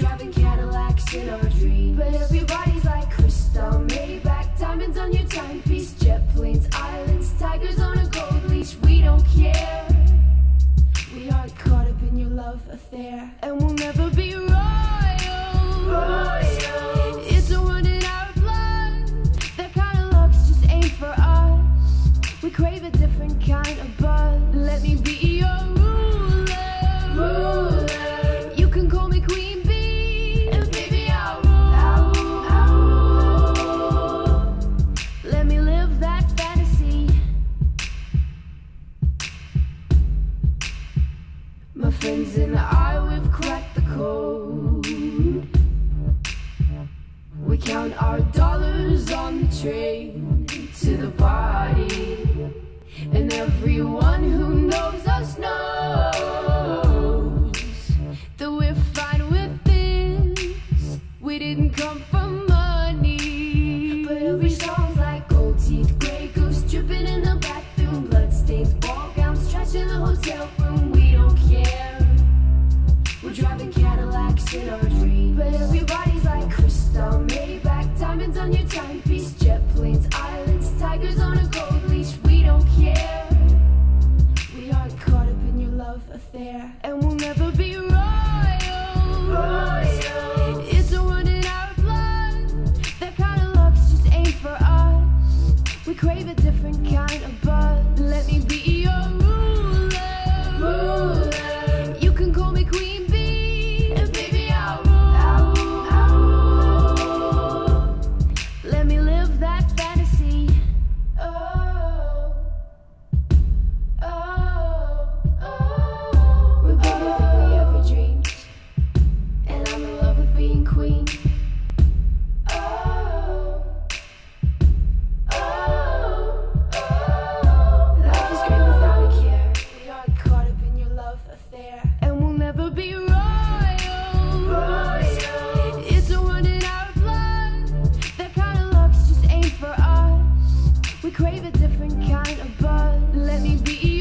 Driving Cadillacs in our dreams, but everybody's like crystal, Maybach, diamonds on your timepiece, jet planes, islands, tigers on a gold leash. We don't care. We aren't caught up in your love affair, and we'll never be royal. It's a run in our blood. That kind of luck's just ain't for us. We crave a different kind of buzz. Let me be your ruler. You friends and I, we've cracked the code. We count our dollars on the train to the party. And everyone who knows us knows that we're fine with this. We didn't come for money. But every song's like teeth, gray in the bathroom, bloodstains, the hotel room. Crave a different kind of crave a different kind of buzz. Let me be